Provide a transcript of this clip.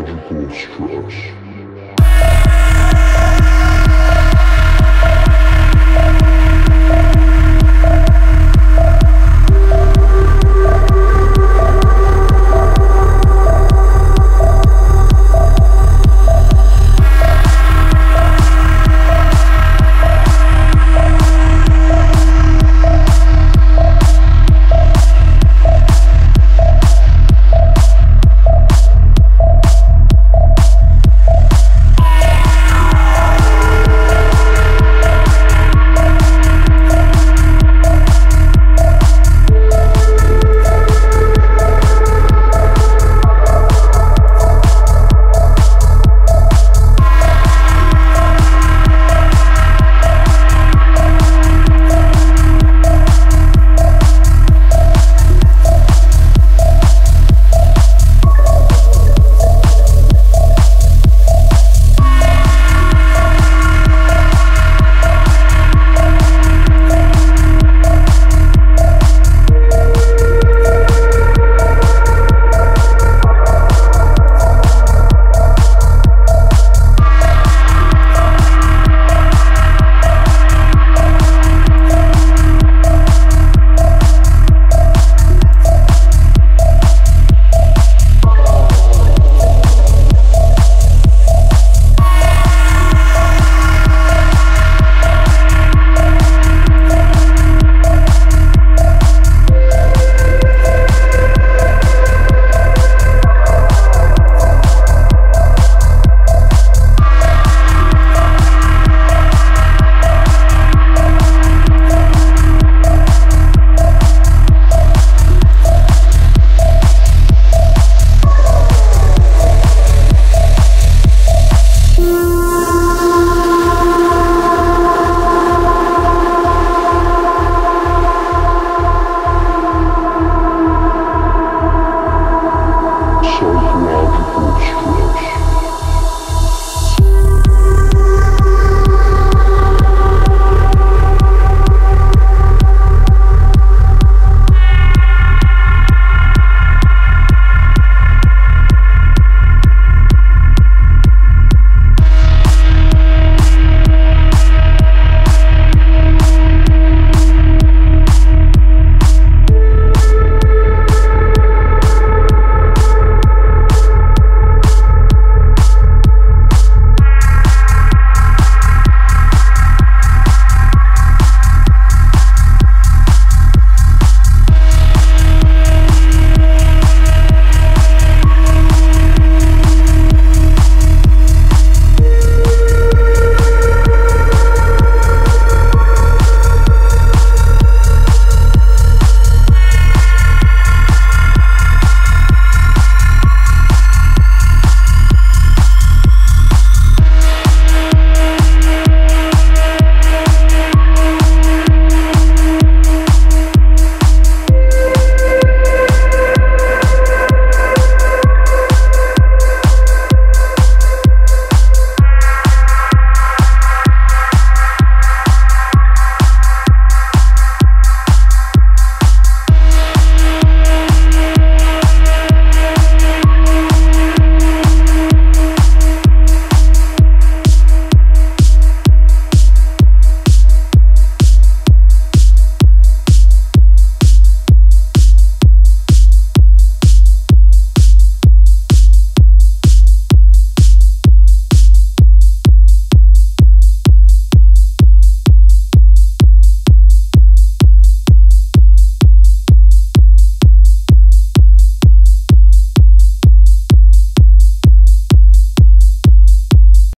Magical Stress.